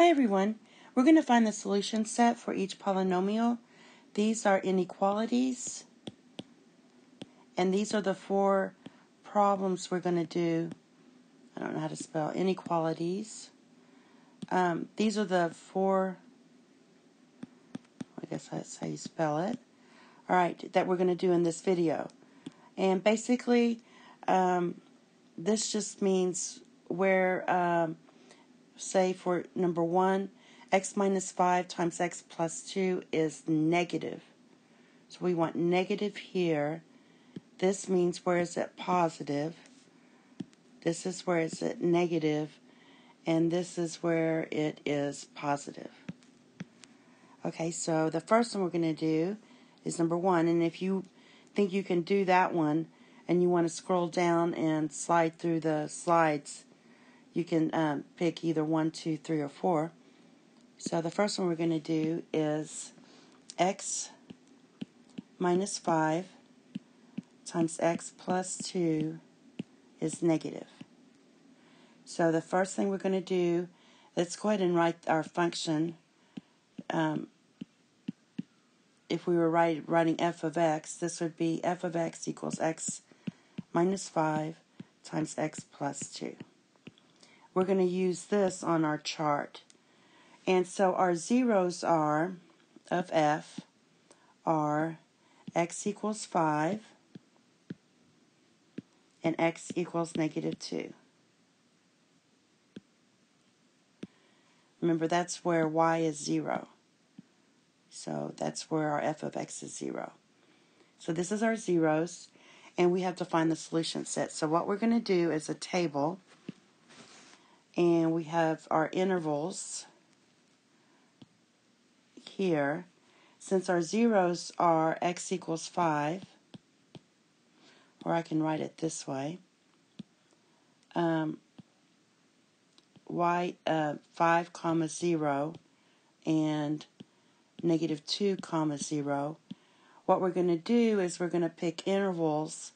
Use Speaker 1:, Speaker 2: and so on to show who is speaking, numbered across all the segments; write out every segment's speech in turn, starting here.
Speaker 1: Hi everyone. We're going to find the solution set for each polynomial. These are inequalities. And these are the four problems we're going to do. I don't know how to spell inequalities. Um, these are the four, I guess that's how you spell it. All right, that we're going to do in this video. And basically, um, this just means where um, say for number one, x minus 5 times x plus 2 is negative. So we want negative here. This means where is it positive? This is where it's at negative, and this is where it is positive. Okay, so the first one we're going to do is number one, and if you think you can do that one and you want to scroll down and slide through the slides, you can um, pick either one, two, three, or four. So the first one we're going to do is x minus 5 times x plus 2 is negative. So the first thing we're going to do, let's go ahead and write our function. Um, if we were write, writing f of x, this would be f of x equals x minus 5 times x plus 2 we're going to use this on our chart. And so our zeros are of f are x equals 5 and x equals negative 2. Remember, that's where y is 0. So that's where our f of x is 0. So this is our zeros, and we have to find the solution set. So what we're going to do is a table and we have our intervals here. Since our zeros are x equals 5, or I can write it this way, um, y uh, 5 comma 0 and negative 2 comma 0, what we're going to do is we're going to pick intervals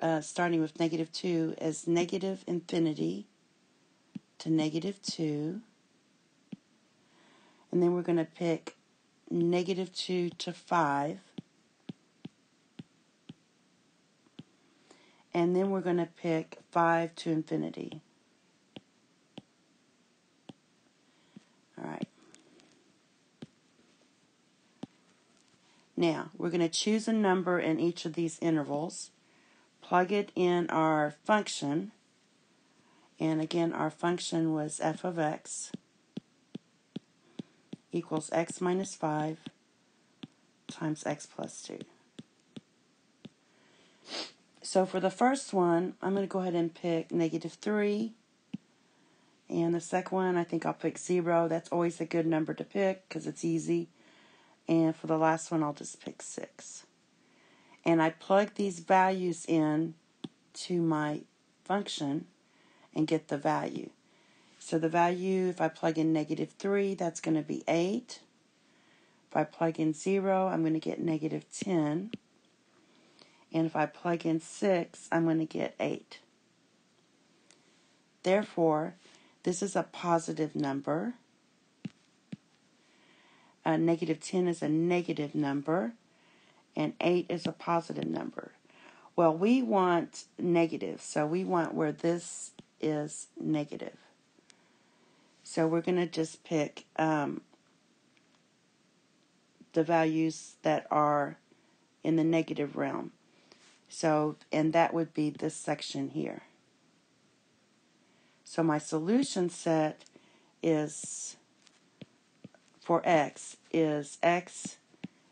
Speaker 1: uh, starting with negative 2 as negative infinity to negative 2. And then we're going to pick negative 2 to 5. And then we're going to pick 5 to infinity. All right. Now, we're going to choose a number in each of these intervals plug it in our function. And again, our function was f of x equals x minus 5 times x plus 2. So for the first one, I'm going to go ahead and pick negative 3. And the second one, I think I'll pick 0. That's always a good number to pick because it's easy. And for the last one, I'll just pick 6 and I plug these values in to my function and get the value. So the value, if I plug in negative 3, that's going to be 8. If I plug in 0, I'm going to get negative 10. And if I plug in 6, I'm going to get 8. Therefore, this is a positive number. Negative 10 is a negative number and 8 is a positive number. Well, we want negative, so we want where this is negative. So we're going to just pick um, the values that are in the negative realm. So, and that would be this section here. So my solution set is for x is x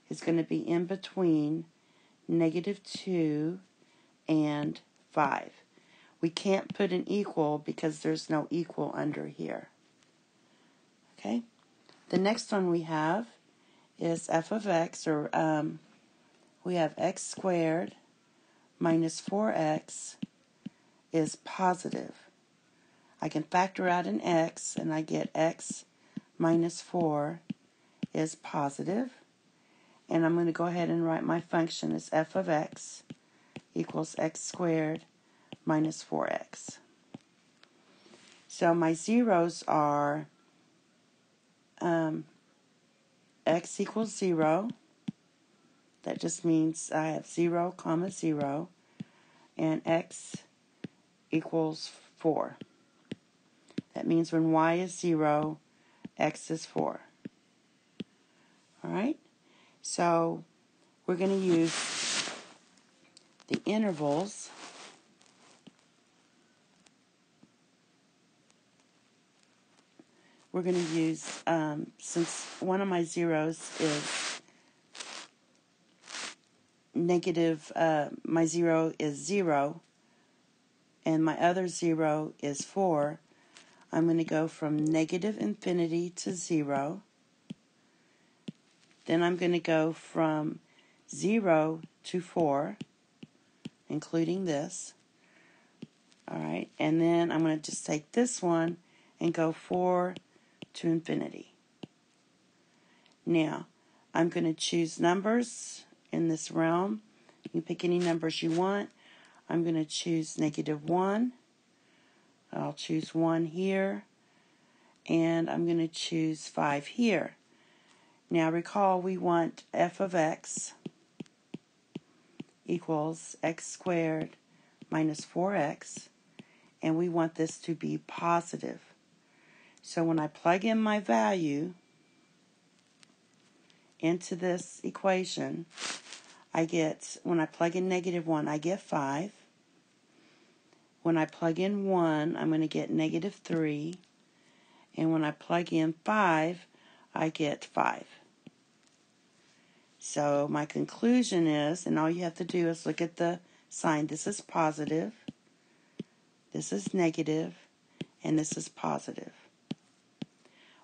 Speaker 1: is going to be in between negative 2 and 5. We can't put an equal because there's no equal under here. Okay? The next one we have is f of x, or um, we have x squared minus 4x is positive. I can factor out an x, and I get x minus 4 is positive. And I'm going to go ahead and write my function as f of x equals x squared minus 4x. So my zeros are um, x equals 0. That just means I have 0, comma 0. And x equals 4. That means when y is 0, x is 4. All right? So we're going to use the intervals. We're going to use, um, since one of my zeros is negative, uh, my zero is 0, and my other zero is 4, I'm going to go from negative infinity to 0. Then I'm going to go from 0 to 4, including this. All right, and then I'm going to just take this one and go 4 to infinity. Now, I'm going to choose numbers in this realm. You can pick any numbers you want. I'm going to choose negative 1. I'll choose 1 here. And I'm going to choose 5 here. Now recall we want f of x equals x squared minus 4x, and we want this to be positive. So when I plug in my value into this equation, I get, when I plug in negative 1, I get 5. When I plug in 1, I'm going to get negative 3. And when I plug in 5, I get 5. So my conclusion is, and all you have to do is look at the sign. This is positive, this is negative, and this is positive.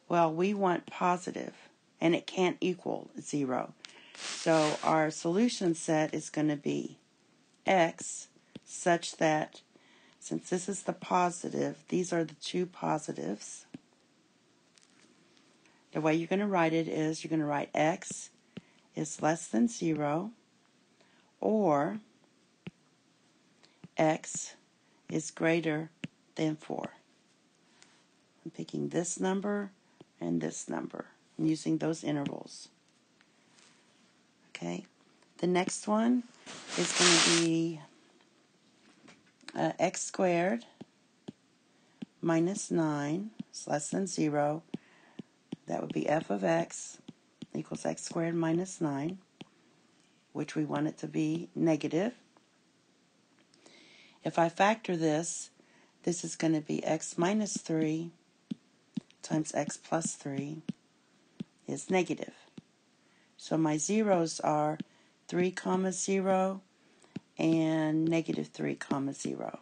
Speaker 1: Well, we want positive, and it can't equal 0. So our solution set is going to be x such that, since this is the positive, these are the two positives. The way you're going to write it is you're going to write x is less than 0 or x is greater than 4. I'm picking this number and this number and using those intervals. Okay, the next one is going to be uh, x squared minus 9 is less than 0. That would be f of x equals x squared minus 9, which we want it to be negative. If I factor this, this is going to be x minus 3 times x plus 3 is negative. So my zeros are 3 comma 0 and negative 3 comma 0.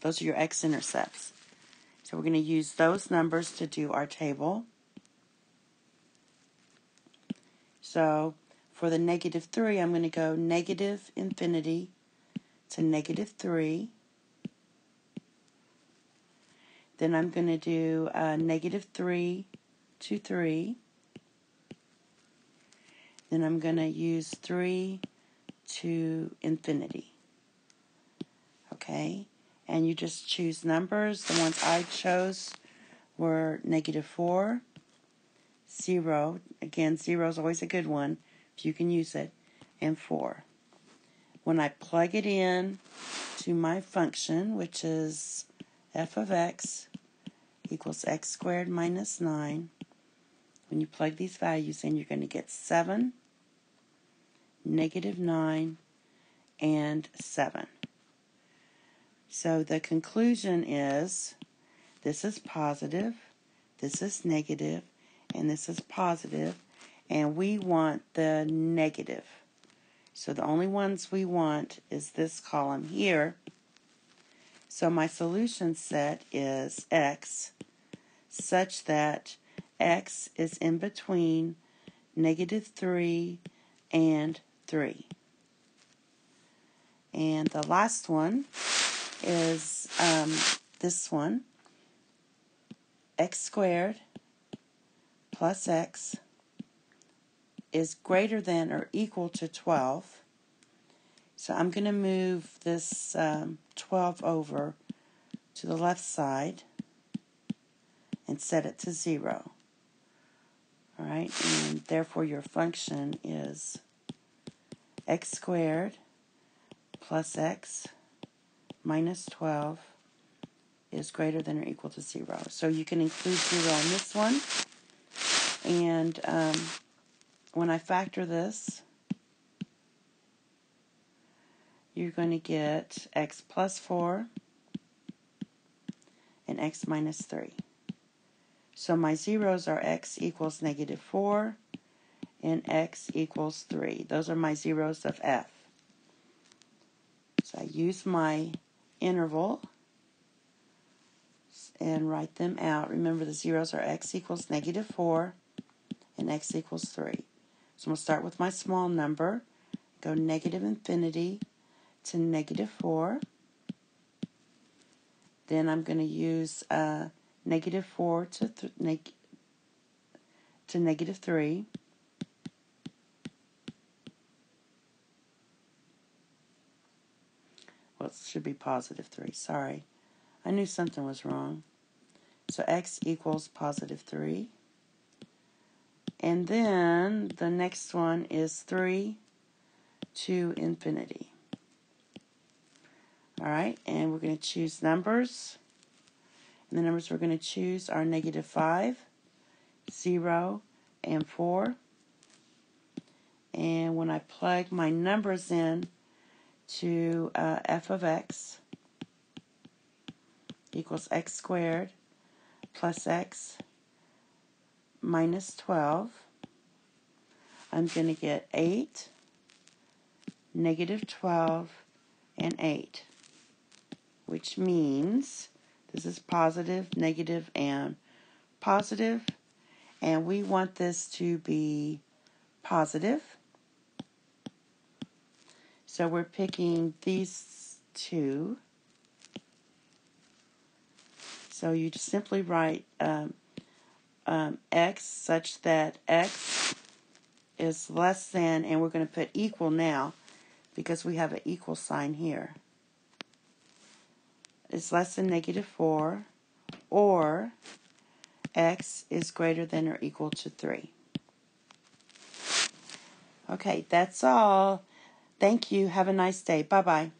Speaker 1: Those are your x-intercepts. So we're going to use those numbers to do our table. So for the negative 3, I'm going to go negative infinity to negative 3. Then I'm going to do uh, negative 3 to 3. Then I'm going to use 3 to infinity. Okay? And you just choose numbers. The ones I chose were negative 4, zero. Again, zero is always a good one if you can use it. And four. When I plug it in to my function, which is f of x equals x squared minus 9, when you plug these values in, you're going to get 7, negative 9, and 7. So the conclusion is this is positive, this is negative, and this is positive, and we want the negative. So the only ones we want is this column here. So my solution set is x such that x is in between negative 3 and 3. And the last one is um, this one, x squared plus x is greater than or equal to 12. So I'm going to move this um, 12 over to the left side. and set it to 0. All right, and therefore your function is x squared plus x minus 12 is greater than or equal to 0. So you can include 0 on this one. And um, when I factor this, you're going to get x plus 4 and x minus 3. So my zeros are x equals negative 4 and x equals 3. Those are my zeros of f. So I use my interval and write them out. Remember the zeros are x equals negative 4 and x equals 3. So I'm going to start with my small number, go negative infinity to negative 4. Then I'm going to use uh, negative 4 to, th- neg- to negative 3. Well, it should be positive 3. Sorry. I knew something was wrong. So x equals positive 3. And then the next one is 3 to infinity. All right, and we're going to choose numbers. And the numbers we're going to choose are negative 5, 0, and 4. And when I plug my numbers in to uh, f of x equals x squared plus x minus 12, I'm going to get 8, negative 12, and 8, which means this is positive, negative, and positive. And we want this to be positive. So we're picking these two. So you just simply write um, um, x such that x is less than, and we're going to put equal now because we have an equal sign here is less than negative 4 or x is greater than or equal to 3. Okay, that's all. Thank you. Have a nice day. Bye bye.